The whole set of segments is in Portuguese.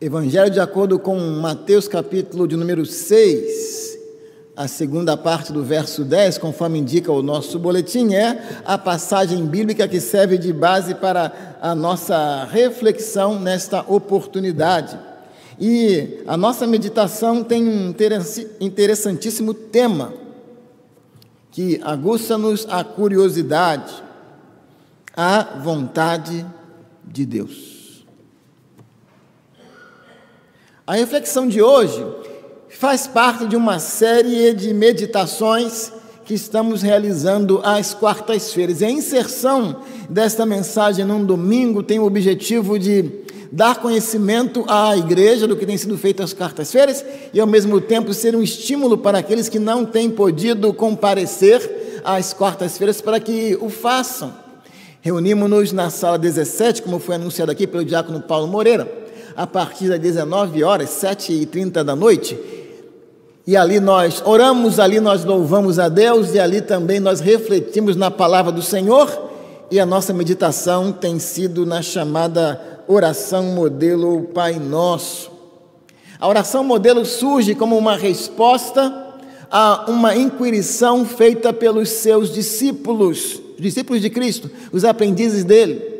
Evangelho de acordo com Mateus, capítulo de número 6, a segunda parte do verso 10, conforme indica o nosso boletim, é a passagem bíblica que serve de base para a nossa reflexão nesta oportunidade. E a nossa meditação tem um interessantíssimo tema que aguça-nos a curiosidade, a vontade de Deus. A reflexão de hoje faz parte de uma série de meditações que estamos realizando às quartas-feiras. E a inserção desta mensagem num domingo tem o objetivo de dar conhecimento à igreja do que tem sido feito às quartas-feiras e, ao mesmo tempo, ser um estímulo para aqueles que não têm podido comparecer às quartas-feiras para que o façam. Reunimos-nos na sala 17, como foi anunciado aqui pelo diácono Paulo Moreira a partir das 19 horas, 7h30 da noite. E ali nós oramos, ali nós louvamos a Deus e ali também nós refletimos na palavra do Senhor. E a nossa meditação tem sido na chamada oração modelo Pai Nosso. A oração modelo surge como uma resposta a uma inquirição feita pelos seus discípulos, discípulos de Cristo, os aprendizes dele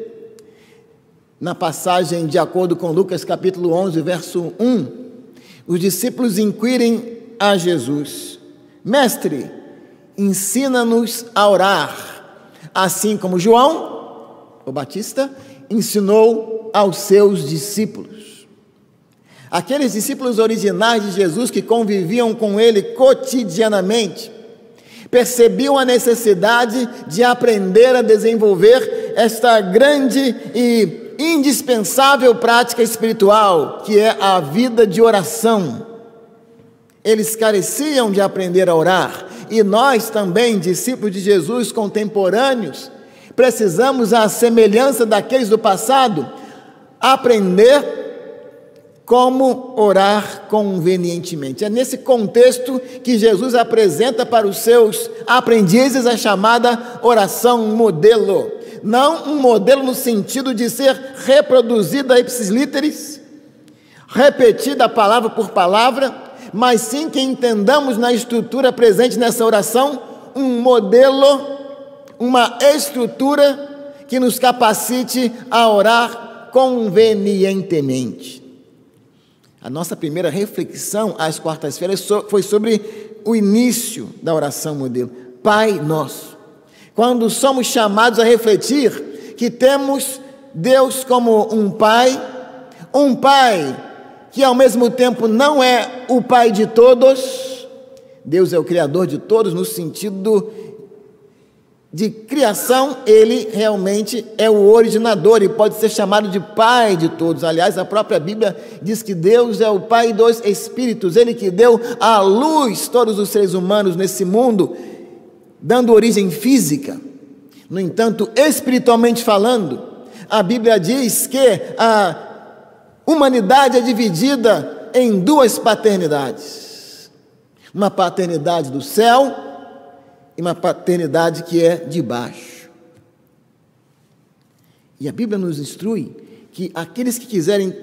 na passagem de acordo com Lucas capítulo 11, verso 1, os discípulos inquirem a Jesus: Mestre, ensina-nos a orar, assim como João, o Batista, ensinou aos seus discípulos. Aqueles discípulos originais de Jesus que conviviam com ele cotidianamente, percebiam a necessidade de aprender a desenvolver esta grande e indispensável prática espiritual, que é a vida de oração. Eles careciam de aprender a orar, e nós também, discípulos de Jesus contemporâneos, precisamos, à semelhança daqueles do passado, aprender como orar convenientemente. É nesse contexto que Jesus apresenta para os seus aprendizes a chamada oração modelo não um modelo no sentido de ser reproduzida ipsis literis, repetida palavra por palavra, mas sim que entendamos na estrutura presente nessa oração um modelo, uma estrutura que nos capacite a orar convenientemente. A nossa primeira reflexão às quartas-feiras foi sobre o início da oração modelo. Pai nosso quando somos chamados a refletir que temos Deus como um Pai, um Pai que ao mesmo tempo não é o Pai de todos, Deus é o Criador de todos, no sentido de criação, Ele realmente é o originador e pode ser chamado de Pai de todos. Aliás, a própria Bíblia diz que Deus é o Pai dos Espíritos, Ele que deu à luz todos os seres humanos nesse mundo dando origem física. No entanto, espiritualmente falando, a Bíblia diz que a humanidade é dividida em duas paternidades: uma paternidade do céu e uma paternidade que é de baixo. E a Bíblia nos instrui que aqueles que quiserem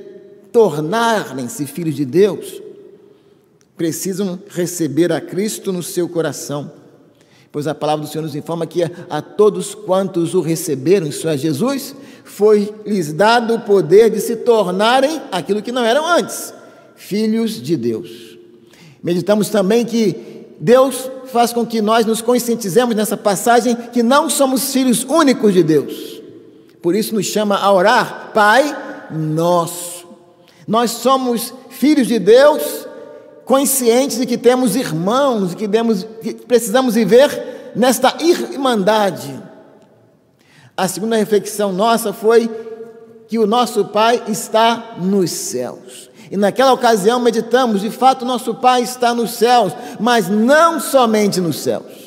tornarem-se filhos de Deus precisam receber a Cristo no seu coração pois a palavra do Senhor nos informa que a todos quantos o receberam, isso é Jesus, foi-lhes dado o poder de se tornarem aquilo que não eram antes, filhos de Deus. Meditamos também que Deus faz com que nós nos conscientizemos nessa passagem que não somos filhos únicos de Deus. Por isso nos chama a orar, Pai nosso. Nós somos filhos de Deus conscientes de que temos irmãos, que, que precisamos viver nesta irmandade. A segunda reflexão nossa foi que o nosso Pai está nos céus. E naquela ocasião meditamos, de fato, nosso Pai está nos céus, mas não somente nos céus.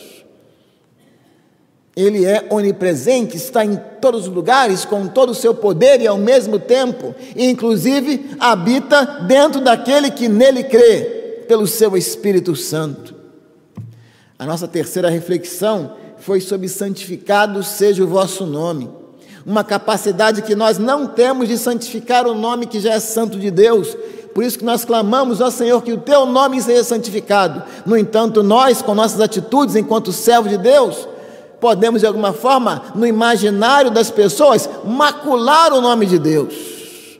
Ele é onipresente, está em todos os lugares, com todo o seu poder e ao mesmo tempo, inclusive habita dentro daquele que nele crê pelo seu Espírito Santo. A nossa terceira reflexão foi sobre santificado seja o vosso nome. uma capacidade que nós não temos de santificar o nome que já é santo de Deus. Por isso que nós clamamos, ó Senhor, que o teu nome seja santificado. No entanto, nós, com nossas atitudes enquanto servos de Deus, podemos de alguma forma, no imaginário das pessoas, macular o nome de Deus.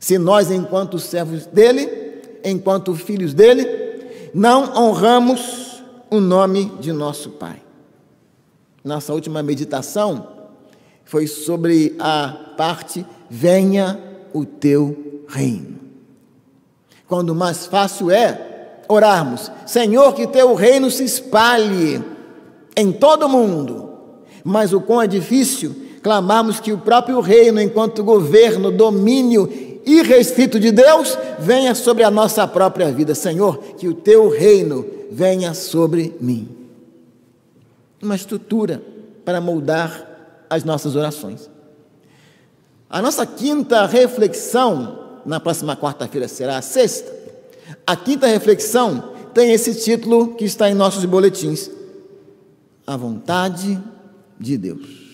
Se nós, enquanto servos dele, enquanto filhos dele, não honramos o nome de nosso Pai. Nossa última meditação foi sobre a parte venha o teu reino. Quando mais fácil é orarmos, Senhor, que teu reino se espalhe em todo o mundo. Mas o quão é difícil clamarmos que o próprio reino, enquanto governo, domínio irrestrito de Deus, venha sobre a nossa própria vida. Senhor, que o teu reino venha sobre mim. Uma estrutura para moldar as nossas orações. A nossa quinta reflexão, na próxima quarta-feira será a sexta. A quinta reflexão tem esse título que está em nossos boletins: A vontade de Deus.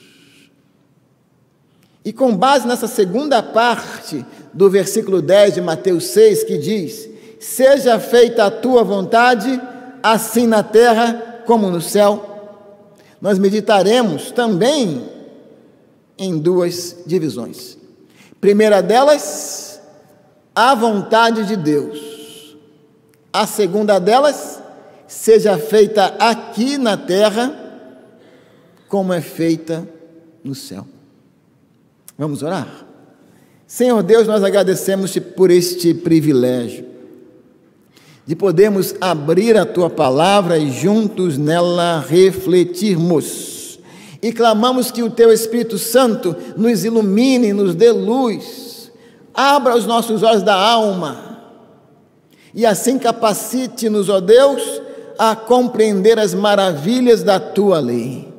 E com base nessa segunda parte do versículo 10 de Mateus 6, que diz: Seja feita a tua vontade, assim na terra como no céu, nós meditaremos também em duas divisões. Primeira delas, a vontade de Deus. A segunda delas, seja feita aqui na terra, como é feita no céu. Vamos orar? Senhor Deus, nós agradecemos-te por este privilégio de podermos abrir a tua palavra e juntos nela refletirmos e clamamos que o Teu Espírito Santo nos ilumine, nos dê luz, abra os nossos olhos da alma e assim capacite-nos, ó Deus, a compreender as maravilhas da Tua lei.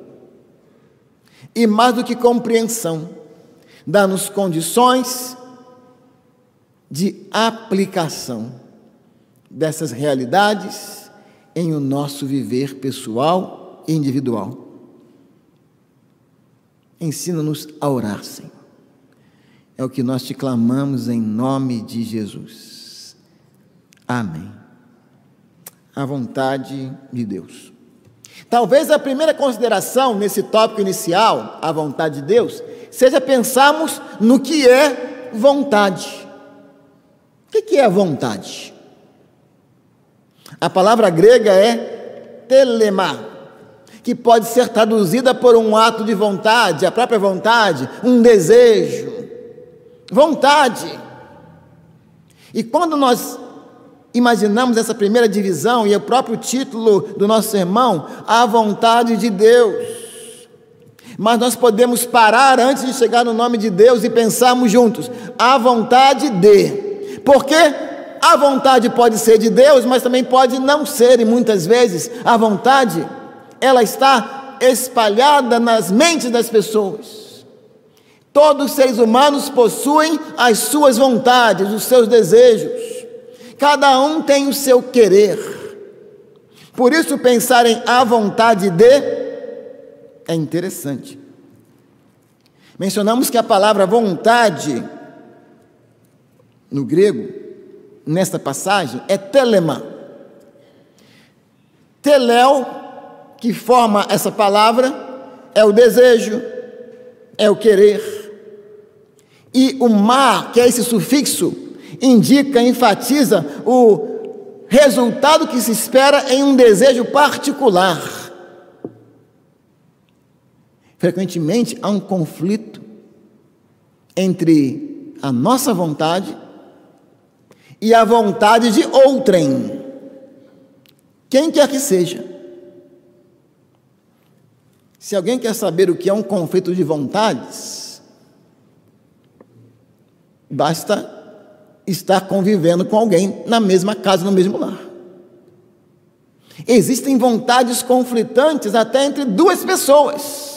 E mais do que compreensão, dá-nos condições de aplicação dessas realidades em o nosso viver pessoal e individual. Ensina-nos a orar, Senhor. É o que nós te clamamos em nome de Jesus. Amém. A vontade de Deus. Talvez a primeira consideração nesse tópico inicial, a vontade de Deus, seja pensarmos no que é vontade. O que é vontade? A palavra grega é telemar que pode ser traduzida por um ato de vontade, a própria vontade, um desejo. Vontade. E quando nós imaginamos essa primeira divisão e o próprio título do nosso sermão, a vontade de Deus. Mas nós podemos parar antes de chegar no nome de Deus e pensarmos juntos, a vontade de. Porque a vontade pode ser de Deus, mas também pode não ser, e muitas vezes a vontade ela está espalhada nas mentes das pessoas. Todos os seres humanos possuem as suas vontades, os seus desejos. Cada um tem o seu querer. Por isso, pensar em a vontade de é interessante. Mencionamos que a palavra vontade, no grego, nesta passagem, é telema. Teléu que forma essa palavra é o desejo, é o querer. E o mar, que é esse sufixo, indica, enfatiza o resultado que se espera em um desejo particular. Frequentemente há um conflito entre a nossa vontade e a vontade de outrem, quem quer que seja. Se alguém quer saber o que é um conflito de vontades, basta estar convivendo com alguém na mesma casa, no mesmo lar. Existem vontades conflitantes até entre duas pessoas.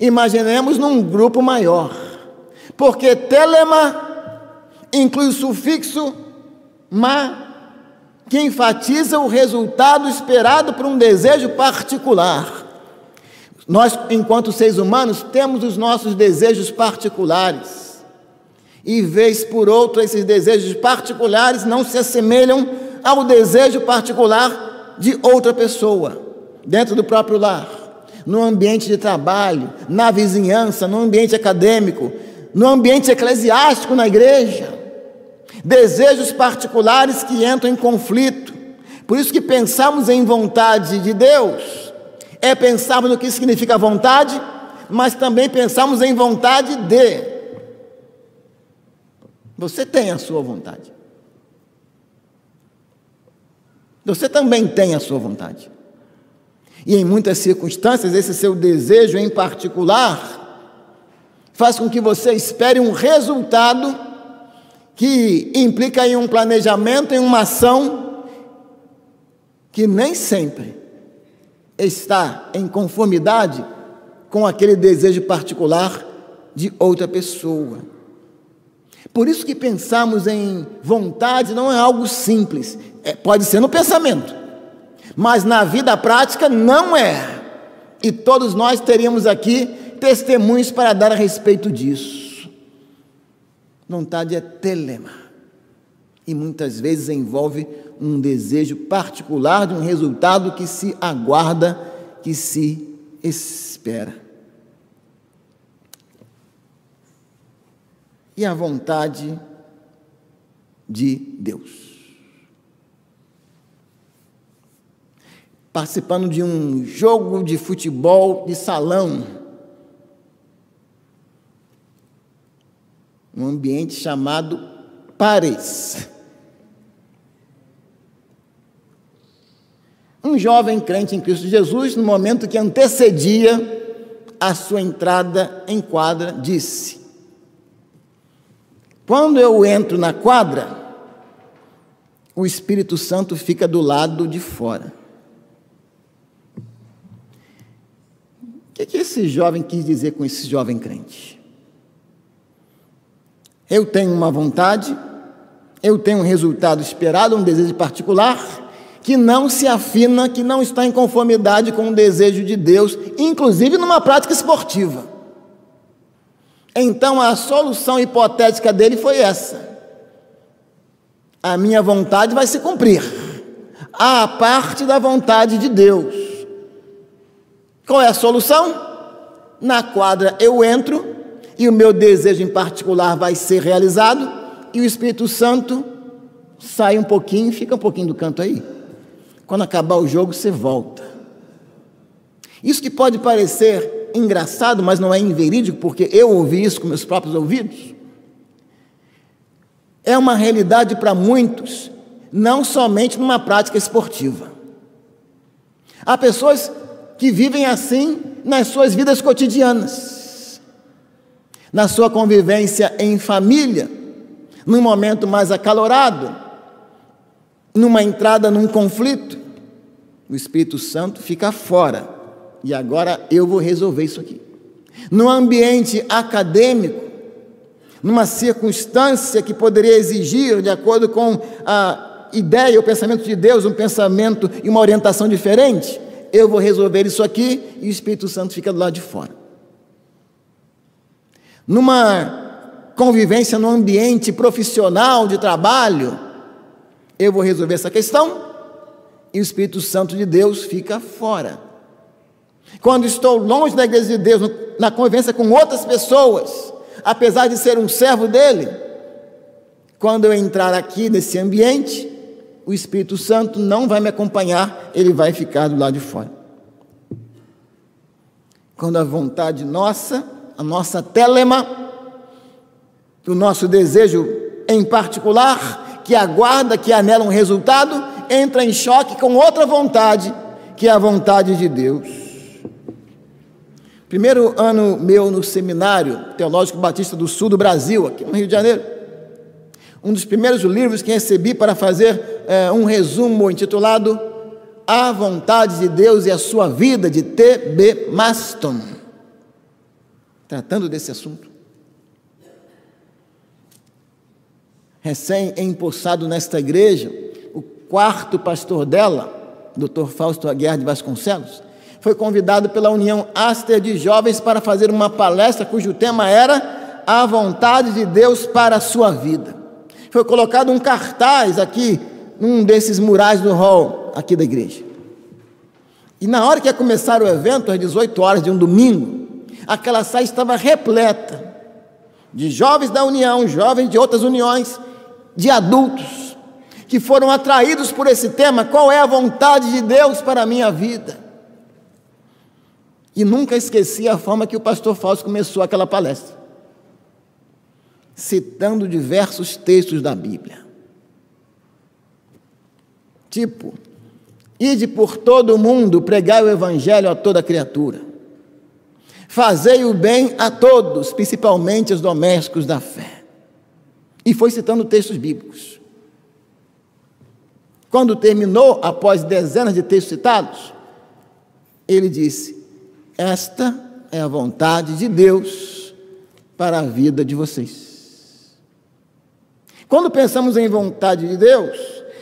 Imaginemos num grupo maior, porque telema inclui o sufixo ma, que enfatiza o resultado esperado por um desejo particular. Nós, enquanto seres humanos, temos os nossos desejos particulares. E, vez por outra, esses desejos particulares não se assemelham ao desejo particular de outra pessoa, dentro do próprio lar, no ambiente de trabalho, na vizinhança, no ambiente acadêmico, no ambiente eclesiástico, na igreja. Desejos particulares que entram em conflito. Por isso que pensamos em vontade de Deus é pensarmos no que significa vontade, mas também pensamos em vontade de. Você tem a sua vontade. Você também tem a sua vontade. E em muitas circunstâncias, esse seu desejo em particular faz com que você espere um resultado que implica em um planejamento, em uma ação que nem sempre está em conformidade com aquele desejo particular de outra pessoa. Por isso que pensamos em vontade não é algo simples, é, pode ser no pensamento, mas na vida prática não é. E todos nós teríamos aqui testemunhos para dar a respeito disso. Vontade é telema, e muitas vezes envolve um desejo particular de um resultado que se aguarda, que se espera. E a vontade de Deus. Participando de um jogo de futebol de salão, um ambiente chamado Pares. Um jovem crente em Cristo Jesus, no momento que antecedia a sua entrada em quadra, disse: Quando eu entro na quadra, o Espírito Santo fica do lado de fora. Que, que esse jovem quis dizer com esse jovem crente? Eu tenho uma vontade, eu tenho um resultado esperado, um desejo particular, que não se afina, que não está em conformidade com o desejo de Deus, inclusive numa prática esportiva. Então a solução hipotética dele foi essa: a minha vontade vai se cumprir, a parte da vontade de Deus. Qual é a solução? Na quadra eu entro e o meu desejo em particular vai ser realizado, e o Espírito Santo sai um pouquinho, fica um pouquinho do canto aí. Quando acabar o jogo, você volta. Isso que pode parecer engraçado, mas não é inverídico, porque eu ouvi isso com meus próprios ouvidos. É uma realidade para muitos, não somente numa prática esportiva. Há pessoas que vivem assim nas suas vidas cotidianas, na sua convivência em família, num momento mais acalorado, numa entrada num conflito, o Espírito Santo fica fora. E agora eu vou resolver isso aqui. No ambiente acadêmico, numa circunstância que poderia exigir, de acordo com a ideia, o pensamento de Deus, um pensamento e uma orientação diferente, eu vou resolver isso aqui e o Espírito Santo fica do lado de fora. Numa convivência no ambiente profissional de trabalho, eu vou resolver essa questão e o Espírito Santo de Deus fica fora. Quando estou longe da igreja de Deus, na convivência com outras pessoas, apesar de ser um servo dele, quando eu entrar aqui nesse ambiente, o Espírito Santo não vai me acompanhar, ele vai ficar do lado de fora. Quando a vontade nossa, a nossa telema, o nosso desejo em particular, que aguarda, que anela um resultado, entra em choque com outra vontade, que é a vontade de Deus. Primeiro ano meu no seminário Teológico Batista do Sul do Brasil, aqui no Rio de Janeiro. Um dos primeiros livros que recebi para fazer é, um resumo intitulado A Vontade de Deus e a Sua Vida, de T.B. Maston. Tratando desse assunto. recém-empossado nesta igreja, o quarto pastor dela, Dr. Fausto Aguiar de Vasconcelos, foi convidado pela União Aster de Jovens para fazer uma palestra cujo tema era A Vontade de Deus para a Sua Vida. Foi colocado um cartaz aqui, num desses murais do hall aqui da igreja. E na hora que ia começar o evento, às 18 horas de um domingo, aquela sala estava repleta de jovens da União, jovens de outras uniões, de adultos, que foram atraídos por esse tema: qual é a vontade de Deus para a minha vida? E nunca esqueci a forma que o pastor Fausto começou aquela palestra, citando diversos textos da Bíblia. Tipo, ide por todo o mundo pregai o evangelho a toda criatura. Fazei o bem a todos, principalmente aos domésticos da fé. E foi citando textos bíblicos. Quando terminou, após dezenas de textos citados, ele disse: Esta é a vontade de Deus para a vida de vocês. Quando pensamos em vontade de Deus,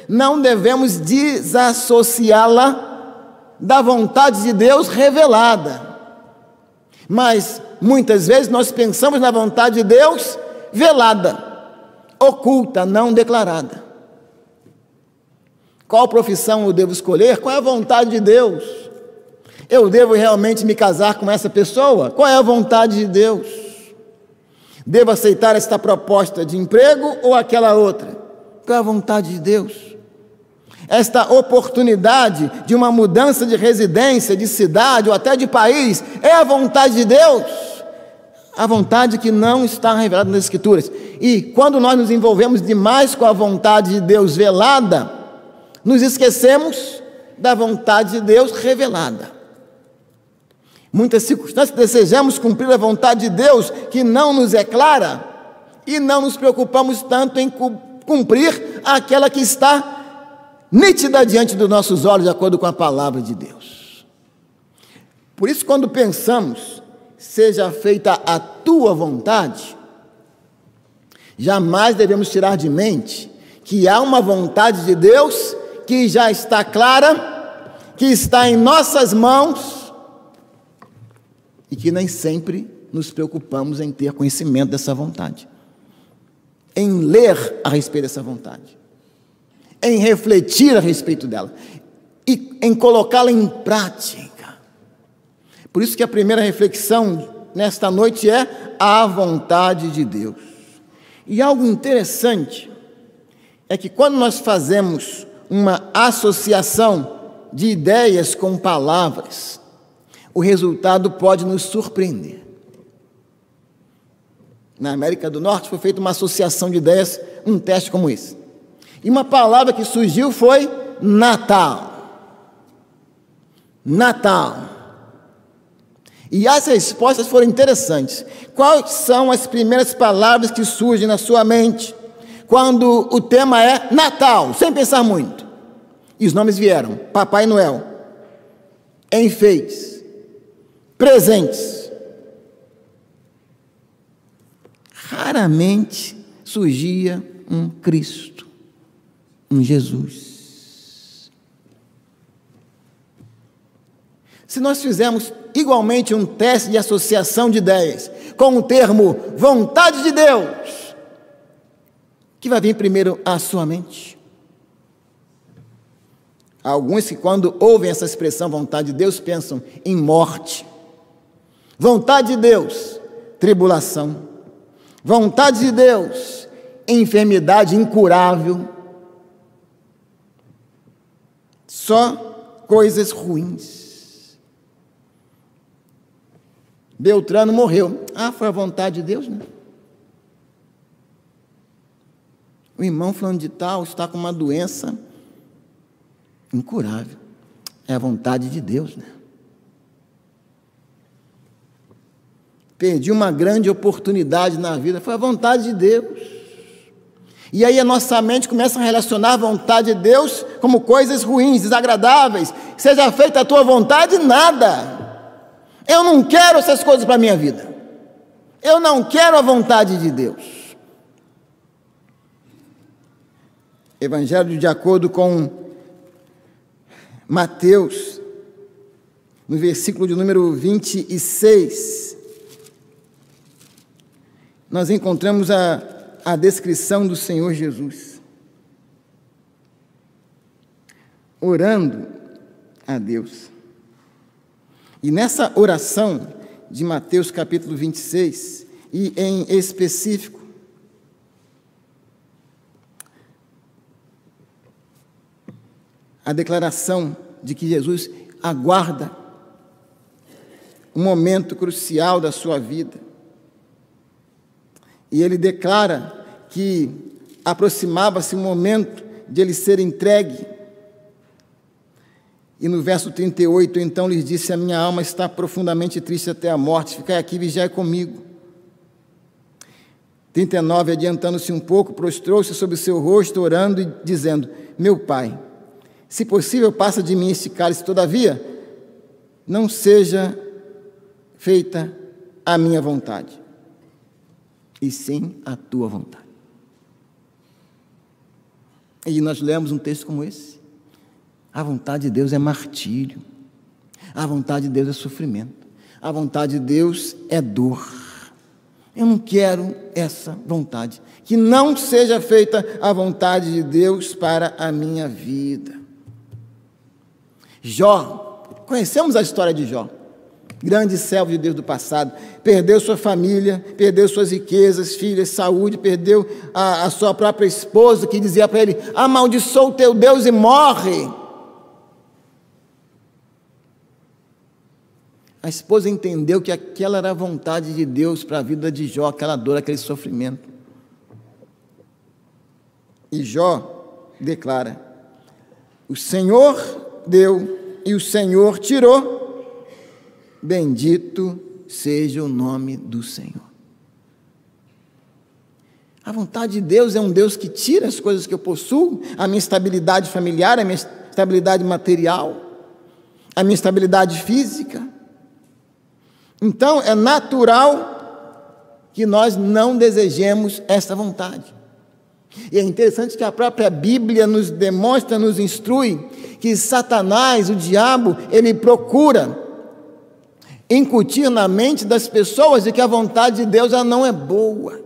não devemos desassociá-la da vontade de Deus revelada. Mas muitas vezes nós pensamos na vontade de Deus velada, oculta, não declarada. Qual profissão eu devo escolher? Qual é a vontade de Deus? Eu devo realmente me casar com essa pessoa? Qual é a vontade de Deus? Devo aceitar esta proposta de emprego ou aquela outra? Qual é a vontade de Deus? esta oportunidade de uma mudança de residência, de cidade ou até de país, é a vontade de Deus. A vontade que não está revelada nas Escrituras. E quando nós nos envolvemos demais com a vontade de Deus velada, nos esquecemos da vontade de Deus revelada. Muitas circunstâncias desejamos cumprir a vontade de Deus que não nos é clara e não nos preocupamos tanto em cumprir aquela que está nítida diante dos nossos olhos, de acordo com a palavra de Deus. Por isso, quando pensamos, seja feita a tua vontade, jamais devemos tirar de mente que há uma vontade de Deus que já está clara, que está em nossas mãos e que nem sempre nos preocupamos em ter conhecimento dessa vontade, em ler a respeito dessa vontade em refletir a respeito dela e em colocá-la em prática. Por isso que a primeira reflexão nesta noite é a vontade de Deus. E algo interessante é que quando nós fazemos uma associação de ideias com palavras, o resultado pode nos surpreender. Na América do Norte foi feita uma associação de ideias, um teste como esse. E uma palavra que surgiu foi Natal. Natal. E as respostas foram interessantes. Quais são as primeiras palavras que surgem na sua mente quando o tema é Natal, sem pensar muito? E os nomes vieram: Papai Noel, enfeites, presentes. Raramente surgia um Cristo em Jesus. Se nós fizermos igualmente um teste de associação de ideias com o termo vontade de Deus, que vai vir primeiro à sua mente? Alguns que, quando ouvem essa expressão vontade de Deus, pensam em morte. Vontade de Deus, tribulação. Vontade de Deus, enfermidade incurável. Só coisas ruins. Beltrano morreu. Ah, foi a vontade de Deus, né? O irmão falando de tal está com uma doença incurável. É a vontade de Deus, né? Perdi uma grande oportunidade na vida. Foi a vontade de Deus. E aí a nossa mente começa a relacionar a vontade de Deus como coisas ruins, desagradáveis. Seja feita a tua vontade, nada. Eu não quero essas coisas para a minha vida. Eu não quero a vontade de Deus. Evangelho de acordo com Mateus, no versículo de número 26, nós encontramos a, a descrição do Senhor Jesus. Orando a Deus. E nessa oração de Mateus capítulo 26, e em específico, a declaração de que Jesus aguarda um momento crucial da sua vida. E ele declara que aproximava-se o momento de ele ser entregue. E no verso 38, então lhes disse: A minha alma está profundamente triste até a morte, ficai aqui, vigiai comigo. 39, adiantando-se um pouco, prostrou-se sobre o seu rosto, orando e dizendo: Meu pai, se possível, passa de mim este cálice, todavia, não seja feita a minha vontade, e sim a tua vontade. E nós lemos um texto como esse. A vontade de Deus é martírio. A vontade de Deus é sofrimento. A vontade de Deus é dor. Eu não quero essa vontade. Que não seja feita a vontade de Deus para a minha vida. Jó, conhecemos a história de Jó, grande servo de Deus do passado, perdeu sua família, perdeu suas riquezas, filhas, saúde, perdeu a, a sua própria esposa, que dizia para ele: amaldiçoa o teu Deus e morre. A esposa entendeu que aquela era a vontade de Deus para a vida de Jó, aquela dor, aquele sofrimento. E Jó declara: O Senhor deu e o Senhor tirou, bendito seja o nome do Senhor. A vontade de Deus é um Deus que tira as coisas que eu possuo, a minha estabilidade familiar, a minha estabilidade material, a minha estabilidade física. Então é natural que nós não desejemos essa vontade. E é interessante que a própria Bíblia nos demonstra, nos instrui, que Satanás, o diabo, ele procura incutir na mente das pessoas de que a vontade de Deus ela não é boa.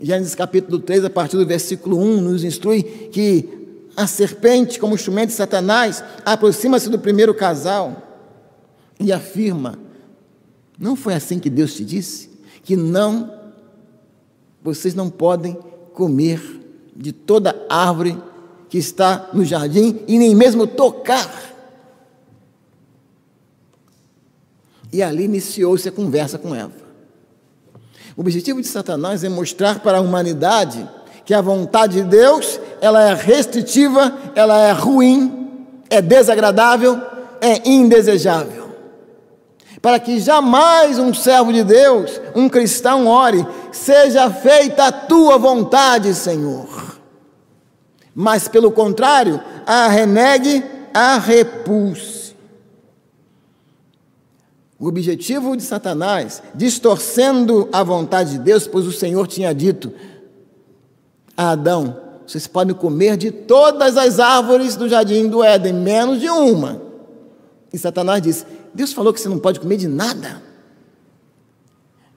Gênesis capítulo 3, a partir do versículo 1, nos instrui que a serpente, como instrumento de Satanás, aproxima-se do primeiro casal e afirma: Não foi assim que Deus te disse? Que não, vocês não podem comer de toda árvore que está no jardim e nem mesmo tocar. E ali iniciou-se a conversa com Eva. O objetivo de Satanás é mostrar para a humanidade que a vontade de Deus, ela é restritiva, ela é ruim, é desagradável, é indesejável para que jamais um servo de Deus, um cristão, ore, seja feita a tua vontade, Senhor. Mas, pelo contrário, a renegue, a repulse. O objetivo de Satanás, distorcendo a vontade de Deus, pois o Senhor tinha dito a Adão: vocês podem comer de todas as árvores do jardim do Éden, menos de uma. E Satanás disse: Deus falou que você não pode comer de nada.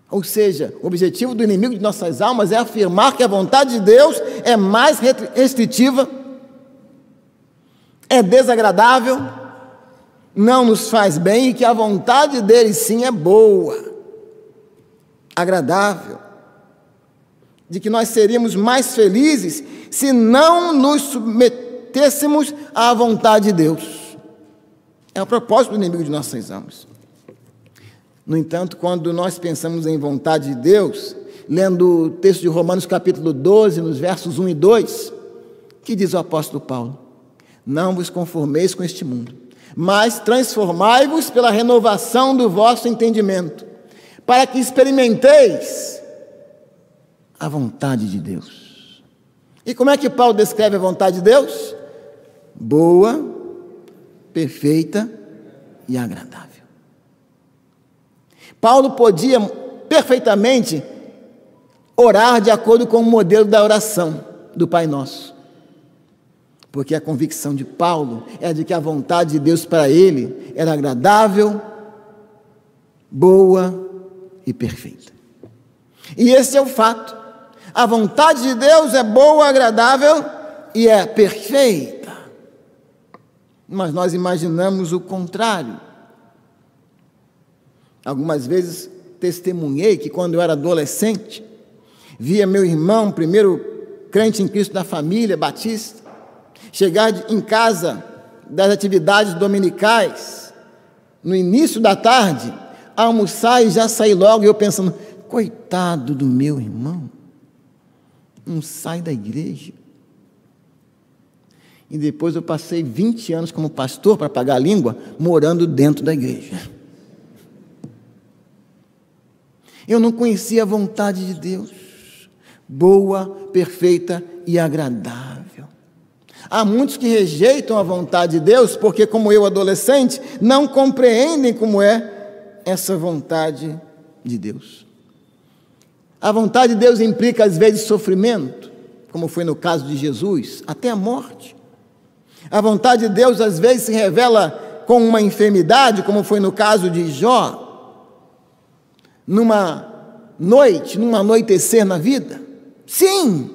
Ou seja, o objetivo do inimigo de nossas almas é afirmar que a vontade de Deus é mais restritiva, é desagradável, não nos faz bem e que a vontade dele sim é boa, agradável, de que nós seríamos mais felizes se não nos submetêssemos à vontade de Deus. É o propósito do inimigo de nossas almas. No entanto, quando nós pensamos em vontade de Deus, lendo o texto de Romanos capítulo 12, nos versos 1 e 2, que diz o apóstolo Paulo: Não vos conformeis com este mundo, mas transformai-vos pela renovação do vosso entendimento, para que experimenteis a vontade de Deus. E como é que Paulo descreve a vontade de Deus? Boa, perfeita e agradável. Paulo podia perfeitamente orar de acordo com o modelo da oração do Pai Nosso. Porque a convicção de Paulo é de que a vontade de Deus para ele era agradável, boa e perfeita. E esse é o fato. A vontade de Deus é boa, agradável e é perfeita. Mas nós imaginamos o contrário. Algumas vezes testemunhei que quando eu era adolescente, via meu irmão, primeiro crente em Cristo da família, batista, chegar em casa das atividades dominicais, no início da tarde, almoçar e já sair logo, e eu pensando, coitado do meu irmão, não sai da igreja. E depois eu passei 20 anos como pastor para pagar a língua, morando dentro da igreja. Eu não conhecia a vontade de Deus, boa, perfeita e agradável. Há muitos que rejeitam a vontade de Deus porque, como eu, adolescente, não compreendem como é essa vontade de Deus. A vontade de Deus implica, às vezes, sofrimento, como foi no caso de Jesus, até a morte. A vontade de Deus, às vezes, se revela com uma enfermidade, como foi no caso de Jó, numa noite, num anoitecer na vida? Sim,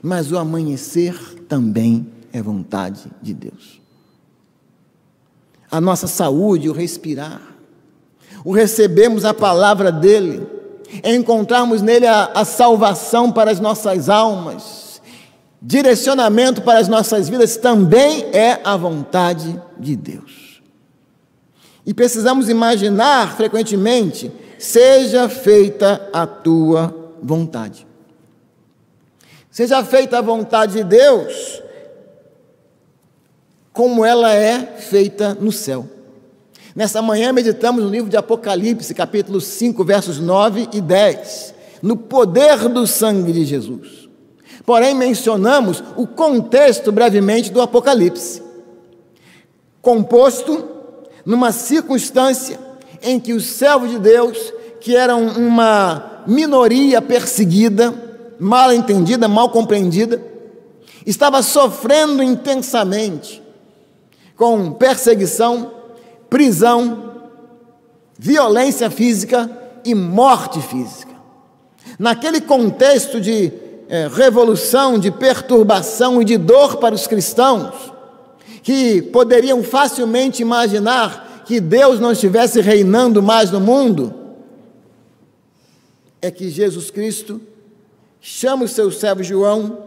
mas o amanhecer também é vontade de Deus. A nossa saúde, o respirar, o recebemos a palavra dEle, encontrarmos nele a, a salvação para as nossas almas, direcionamento para as nossas vidas, também é a vontade de Deus. E precisamos imaginar frequentemente seja feita a tua vontade. Seja feita a vontade de Deus, como ela é feita no céu. Nessa manhã meditamos no livro de Apocalipse, capítulo 5, versos 9 e 10, no poder do sangue de Jesus. Porém, mencionamos o contexto brevemente do Apocalipse, composto numa circunstância em que os servos de Deus, que eram uma minoria perseguida, mal entendida, mal compreendida, estava sofrendo intensamente com perseguição, prisão, violência física e morte física. Naquele contexto de é, revolução, de perturbação e de dor para os cristãos, que poderiam facilmente imaginar que Deus não estivesse reinando mais no mundo, é que Jesus Cristo chama o seu servo João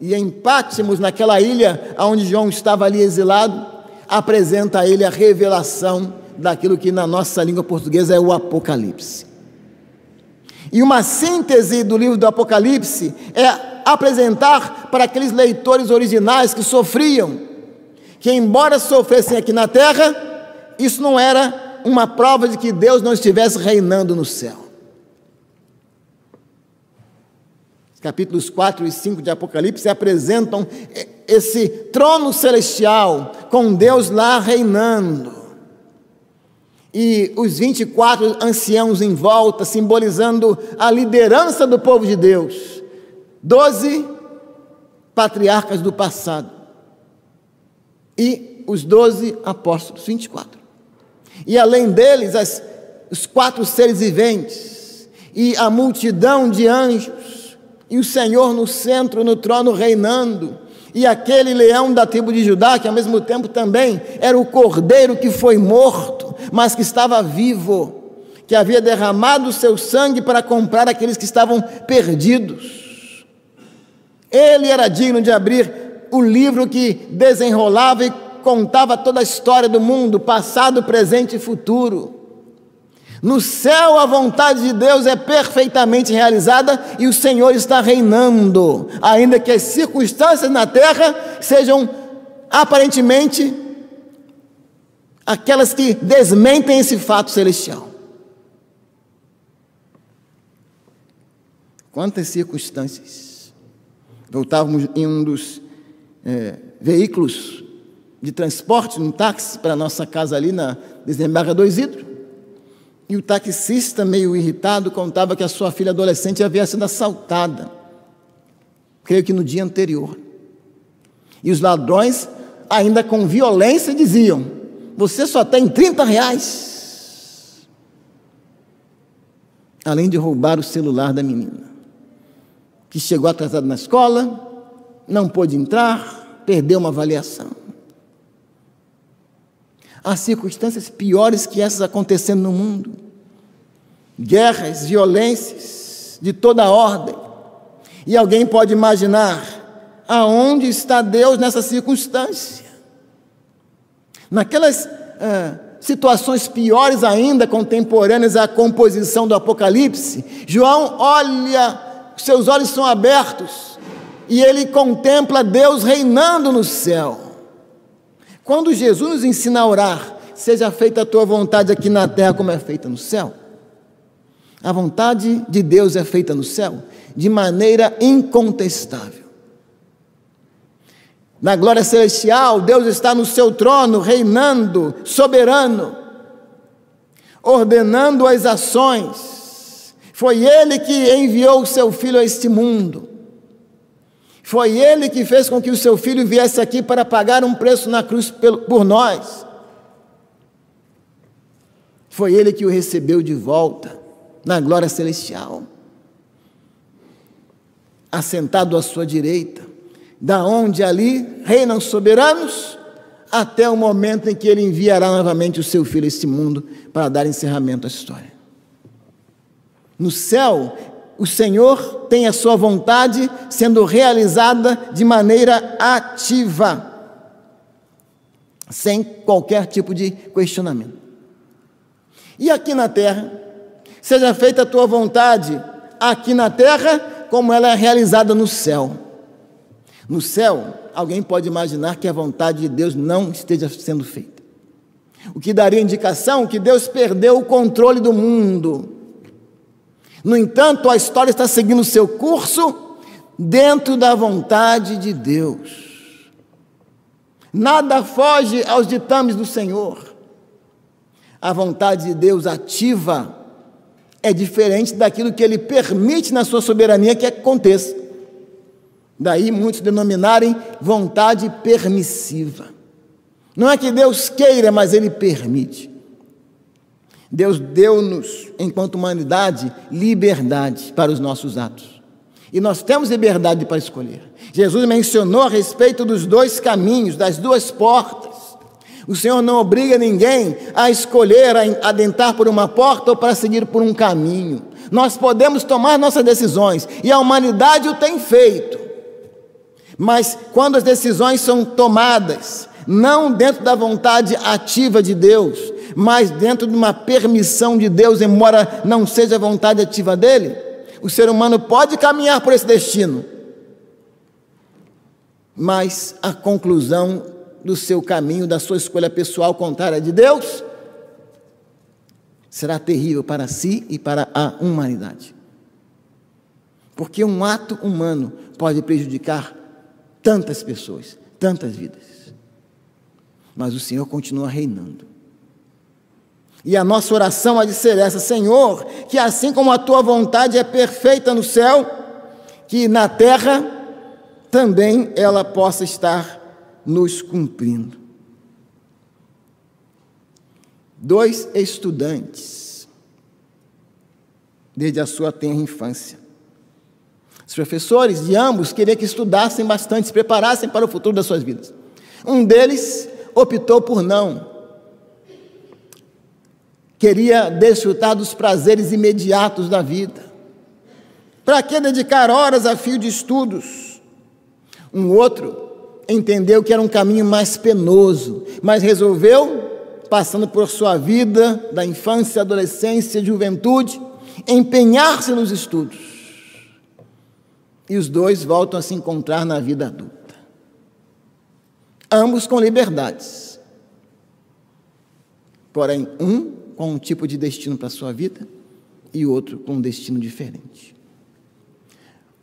e em Pátimos, naquela ilha onde João estava ali exilado, apresenta a ele a revelação daquilo que na nossa língua portuguesa é o Apocalipse. E uma síntese do livro do Apocalipse é apresentar para aqueles leitores originais que sofriam, que embora sofressem aqui na terra, isso não era uma prova de que Deus não estivesse reinando no céu. Capítulos 4 e 5 de Apocalipse apresentam esse trono celestial com Deus lá reinando. E os 24 anciãos em volta, simbolizando a liderança do povo de Deus. Doze patriarcas do passado. E os doze apóstolos, 24 e além deles as, os quatro seres viventes, e a multidão de anjos, e o Senhor no centro, no trono, reinando, e aquele leão da tribo de Judá, que ao mesmo tempo também era o cordeiro que foi morto, mas que estava vivo, que havia derramado o seu sangue para comprar aqueles que estavam perdidos. Ele era digno de abrir o livro que desenrolava e contava toda a história do mundo, passado, presente e futuro. No céu, a vontade de Deus é perfeitamente realizada e o Senhor está reinando, ainda que as circunstâncias na terra sejam aparentemente aquelas que desmentem esse fato celestial. Quantas circunstâncias. Voltávamos em um dos é, veículos de transporte, num táxi, para a nossa casa ali na Desembargador Isidro. E o taxista, meio irritado, contava que a sua filha adolescente havia sido assaltada, creio que no dia anterior. E os ladrões, ainda com violência, diziam: Você só tem 30 reais. Além de roubar o celular da menina, que chegou atrasada na escola, não pôde entrar, perdeu uma avaliação. Há circunstâncias piores que essas acontecendo no mundo guerras, violências de toda ordem. E alguém pode imaginar aonde está Deus nessa circunstância. Naquelas ah, situações piores ainda, contemporâneas à composição do Apocalipse, João olha, seus olhos são abertos e ele contempla Deus reinando no céu. Quando Jesus nos ensina a orar, seja feita a tua vontade aqui na terra como é feita no céu. A vontade de Deus é feita no céu de maneira incontestável. Na glória celestial, Deus está no seu trono, reinando, soberano, ordenando as ações. Foi Ele que enviou o seu filho a este mundo. Foi Ele que fez com que o seu filho viesse aqui para pagar um preço na cruz por nós. Foi Ele que o recebeu de volta na glória celestial, assentado à sua direita, da onde ali reinam soberanos, até o momento em que ele enviará novamente o seu filho a este mundo para dar encerramento à história. No céu, o Senhor tem a sua vontade sendo realizada de maneira ativa, sem qualquer tipo de questionamento. E aqui na terra, Seja feita a tua vontade aqui na terra, como ela é realizada no céu. No céu, alguém pode imaginar que a vontade de Deus não esteja sendo feita. O que daria indicação que Deus perdeu o controle do mundo. No entanto, a história está seguindo o seu curso dentro da vontade de Deus. Nada foge aos ditames do Senhor. A vontade de Deus ativa é diferente daquilo que ele permite na sua soberania que aconteça. Daí muitos denominarem vontade permissiva. Não é que Deus queira, mas ele permite. Deus deu-nos, enquanto humanidade, liberdade para os nossos atos. E nós temos liberdade para escolher. Jesus mencionou a respeito dos dois caminhos, das duas portas. O Senhor não obriga ninguém a escolher, a adentrar por uma porta ou para seguir por um caminho. Nós podemos tomar nossas decisões e a humanidade o tem feito. Mas quando as decisões são tomadas, não dentro da vontade ativa de Deus, mas dentro de uma permissão de Deus, embora não seja a vontade ativa dele, o ser humano pode caminhar por esse destino. Mas a conclusão do seu caminho, da sua escolha pessoal contrária de Deus, será terrível para si e para a humanidade. Porque um ato humano pode prejudicar tantas pessoas, tantas vidas. Mas o Senhor continua reinando. E a nossa oração há de ser essa: Senhor, que assim como a tua vontade é perfeita no céu, que na terra também ela possa estar nos cumprindo. Dois estudantes, desde a sua tenra infância. Os professores de ambos queriam que estudassem bastante, se preparassem para o futuro das suas vidas. Um deles optou por não. Queria desfrutar dos prazeres imediatos da vida. Para que dedicar horas a fio de estudos? Um outro entendeu que era um caminho mais penoso, mas resolveu, passando por sua vida, da infância, adolescência, juventude, empenhar-se nos estudos. E os dois voltam a se encontrar na vida adulta. Ambos com liberdades. Porém, um com um tipo de destino para a sua vida e outro com um destino diferente.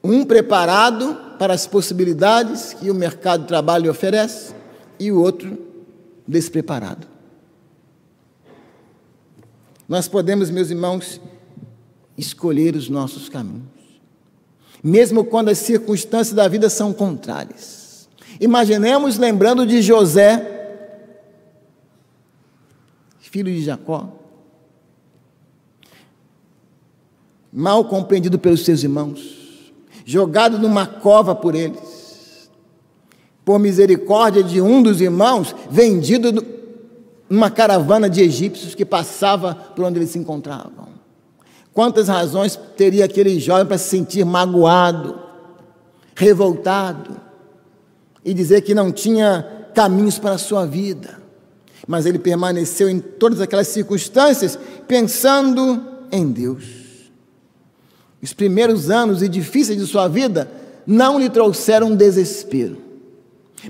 Um preparado para as possibilidades que o mercado de trabalho lhe oferece e o outro despreparado. Nós podemos, meus irmãos, escolher os nossos caminhos, mesmo quando as circunstâncias da vida são contrárias. Imaginemos lembrando de José, filho de Jacó, mal compreendido pelos seus irmãos, jogado numa cova por eles, por misericórdia de um dos irmãos, vendido numa caravana de egípcios que passava por onde eles se encontravam. Quantas razões teria aquele jovem para se sentir magoado, revoltado, e dizer que não tinha caminhos para a sua vida. Mas ele permaneceu em todas aquelas circunstâncias pensando em Deus. Os primeiros anos e difíceis de sua vida não lhe trouxeram desespero,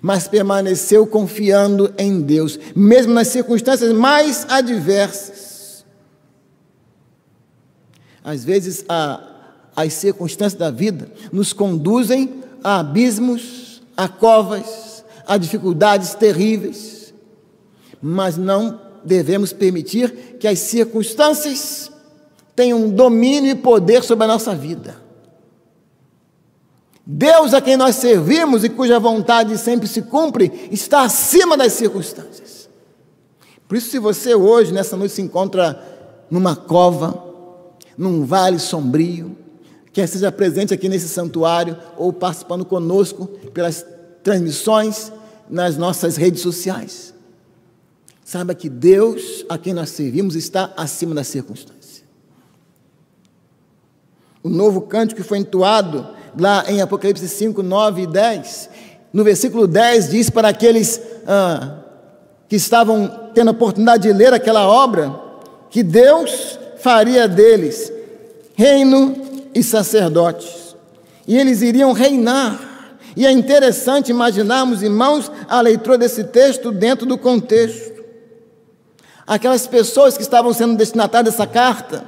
mas permaneceu confiando em Deus, mesmo nas circunstâncias mais adversas. Às vezes, a, as circunstâncias da vida nos conduzem a abismos há covas, há dificuldades terríveis, mas não devemos permitir que as circunstâncias tenham domínio e poder sobre a nossa vida. Deus a quem nós servimos e cuja vontade sempre se cumpre, está acima das circunstâncias. Por isso, se você hoje, nessa noite, se encontra numa cova, num vale sombrio, quer seja presente aqui nesse santuário ou participando conosco pelas transmissões nas nossas redes sociais. Saiba que Deus, a quem nós servimos, está acima da circunstância. O novo cântico que foi entoado lá em Apocalipse 5, 9 e 10, no versículo 10 diz para aqueles ah, que estavam tendo a oportunidade de ler aquela obra, que Deus faria deles reino e sacerdotes, e eles iriam reinar. E é interessante imaginarmos, irmãos, a leitura desse texto dentro do contexto. Aquelas pessoas que estavam sendo destinatárias dessa carta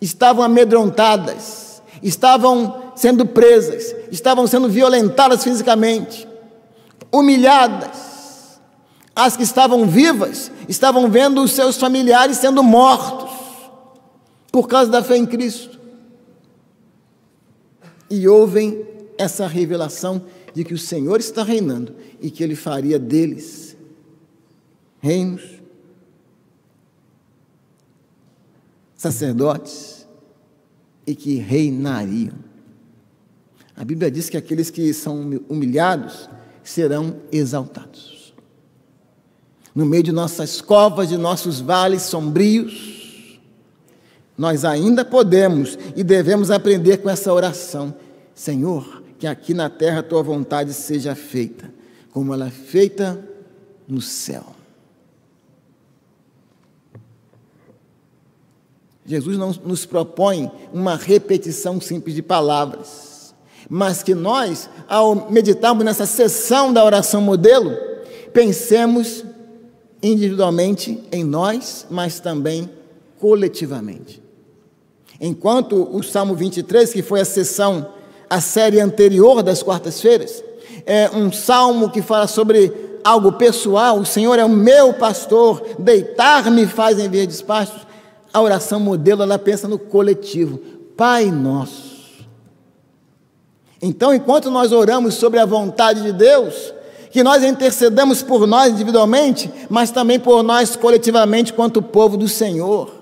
estavam amedrontadas, estavam sendo presas, estavam sendo violentadas fisicamente, humilhadas. As que estavam vivas estavam vendo os seus familiares sendo mortos por causa da fé em Cristo e ouvem essa revelação de que o Senhor está reinando e que Ele faria deles reinos, sacerdotes e que reinariam. A Bíblia diz que aqueles que são humilhados serão exaltados. No meio de nossas covas, de nossos vales sombrios, nós ainda podemos e devemos aprender com essa oração. Senhor, que aqui na terra a tua vontade seja feita, como ela é feita no céu. Jesus não nos propõe uma repetição simples de palavras, mas que nós, ao meditarmos nessa sessão da oração modelo, pensemos individualmente em nós, mas também coletivamente. Enquanto o Salmo 23, que foi a sessão, a série anterior das quartas-feiras, é um salmo que fala sobre algo pessoal, o Senhor é o meu pastor, deitar-me faz em verdes pastos. A oração modelo, ela pensa no coletivo. Pai nosso. Então, enquanto nós oramos sobre a vontade de Deus, que nós intercedamos por nós individualmente, mas também por nós coletivamente, quanto povo do Senhor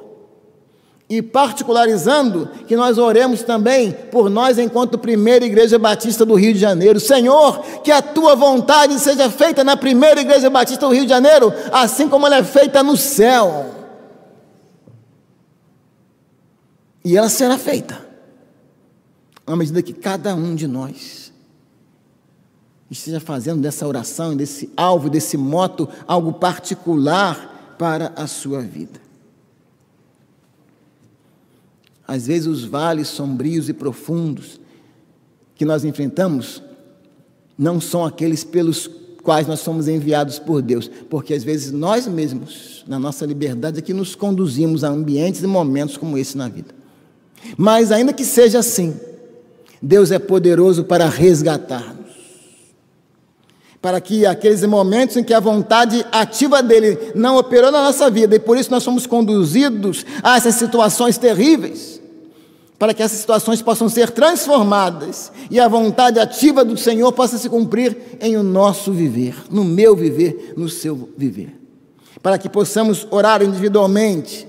e particularizando que nós oremos também por nós enquanto primeira igreja batista do Rio de Janeiro. Senhor, que a tua vontade seja feita na primeira igreja batista do Rio de Janeiro, assim como ela é feita no céu. E ela será feita à medida que cada um de nós esteja fazendo dessa oração, desse alvo, desse moto, algo particular para a sua vida. Às vezes, os vales sombrios e profundos que nós enfrentamos não são aqueles pelos quais nós somos enviados por Deus, porque às vezes nós mesmos, na nossa liberdade, é que nos conduzimos a ambientes e momentos como esse na vida. Mas, ainda que seja assim, Deus é poderoso para resgatar-nos. Para que aqueles momentos em que a vontade ativa dele não operou na nossa vida, e por isso nós somos conduzidos a essas situações terríveis, para que essas situações possam ser transformadas e a vontade ativa do Senhor possa se cumprir em o nosso viver, no meu viver, no seu viver. Para que possamos orar individualmente,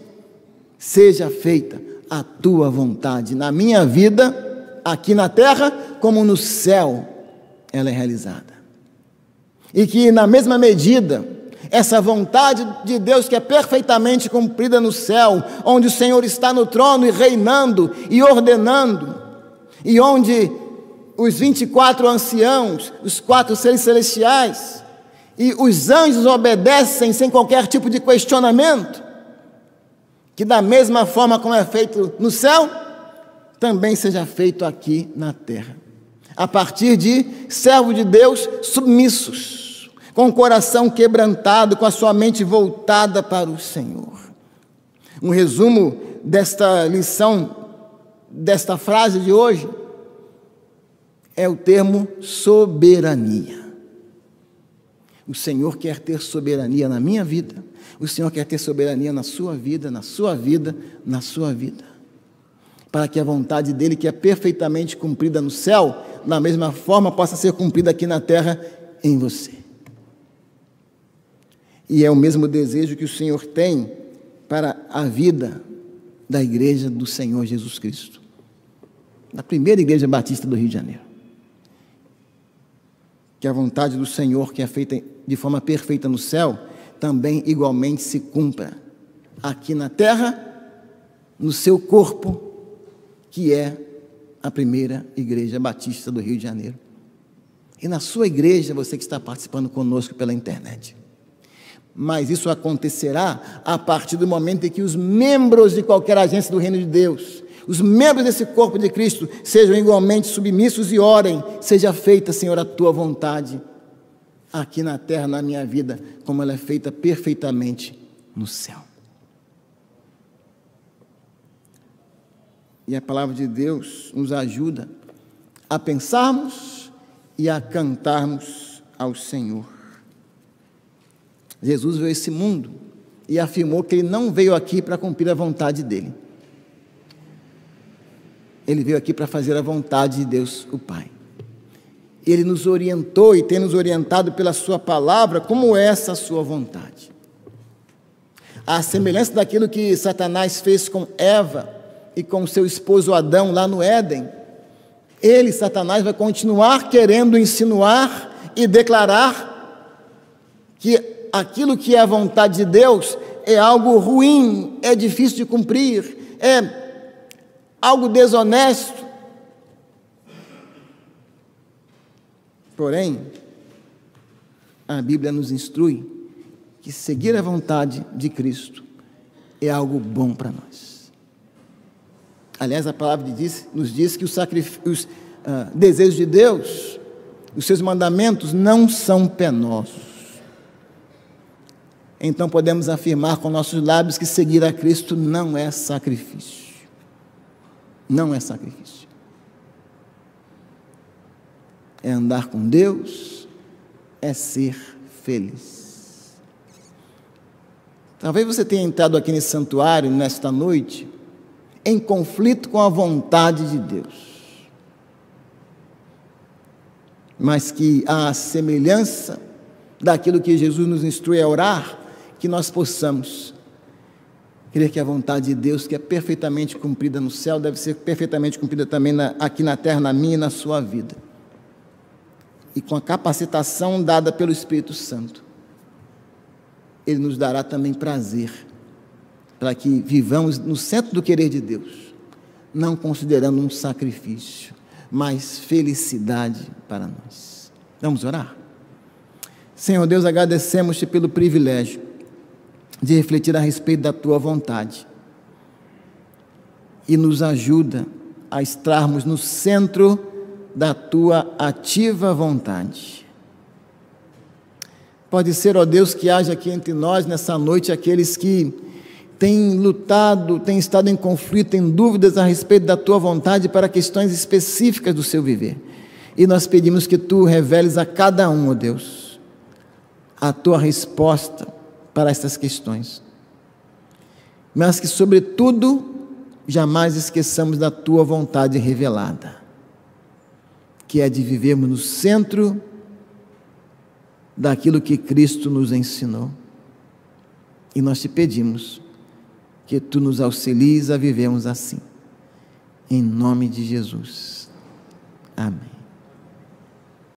seja feita a tua vontade na minha vida, aqui na terra, como no céu ela é realizada. E que na mesma medida, essa vontade de Deus que é perfeitamente cumprida no céu, onde o Senhor está no trono e reinando e ordenando, e onde os 24 anciãos, os quatro seres celestiais, e os anjos obedecem sem qualquer tipo de questionamento, que da mesma forma como é feito no céu, também seja feito aqui na terra, a partir de servos de Deus submissos com o coração quebrantado, com a sua mente voltada para o Senhor. Um resumo desta lição, desta frase de hoje, é o termo soberania. O Senhor quer ter soberania na minha vida, o Senhor quer ter soberania na sua vida, na sua vida, na sua vida. Para que a vontade dele, que é perfeitamente cumprida no céu, da mesma forma possa ser cumprida aqui na terra em você. E é o mesmo desejo que o Senhor tem para a vida da igreja do Senhor Jesus Cristo, da primeira igreja batista do Rio de Janeiro. Que a vontade do Senhor, que é feita de forma perfeita no céu, também igualmente se cumpra aqui na terra, no seu corpo, que é a primeira igreja batista do Rio de Janeiro. E na sua igreja, você que está participando conosco pela internet mas isso acontecerá a partir do momento em que os membros de qualquer agência do reino de Deus, os membros desse corpo de Cristo, sejam igualmente submissos e orem: seja feita, Senhor, a tua vontade, aqui na terra, na minha vida, como ela é feita perfeitamente no céu. E a palavra de Deus nos ajuda a pensarmos e a cantarmos ao Senhor. Jesus veio a esse mundo e afirmou que ele não veio aqui para cumprir a vontade dele. Ele veio aqui para fazer a vontade de Deus, o Pai. Ele nos orientou e tem nos orientado pela Sua palavra como é essa sua vontade. A semelhança daquilo que Satanás fez com Eva e com seu esposo Adão lá no Éden, ele, Satanás, vai continuar querendo insinuar e declarar que aquilo que é a vontade de Deus é algo ruim, é difícil de cumprir, é algo desonesto. Porém, a Bíblia nos instrui que seguir a vontade de Cristo é algo bom para nós. Aliás, a palavra diz, nos diz que os, os uh, desejos de Deus, os seus mandamentos não são penosos então podemos afirmar com nossos lábios que seguir a Cristo não é sacrifício. Não é sacrifício. É andar com Deus, é ser feliz. Talvez você tenha entrado aqui nesse santuário nesta noite em conflito com a vontade de Deus. Mas que a semelhança daquilo que Jesus nos instrui a orar, que nós possamos crer que a vontade de Deus, que é perfeitamente cumprida no céu, deve ser perfeitamente cumprida também na, aqui na terra, na minha e na sua vida. E com a capacitação dada pelo Espírito Santo, Ele nos dará também prazer, para que vivamos no centro do querer de Deus, não considerando um sacrifício, mas felicidade para nós. Vamos orar? Senhor Deus, agradecemos-te pelo privilégio de refletir a respeito da tua vontade. E nos ajuda a estarmos no centro da tua ativa vontade. Pode ser, ó Deus, que haja aqui entre nós nessa noite aqueles que têm lutado, têm estado em conflito, em dúvidas a respeito da tua vontade para questões específicas do seu viver. E nós pedimos que tu reveles a cada um, ó Deus, a tua resposta para estas questões. Mas que, sobretudo, jamais esqueçamos da tua vontade revelada, que é de vivermos no centro daquilo que Cristo nos ensinou. E nós te pedimos que tu nos auxilies a vivermos assim. Em nome de Jesus. Amém.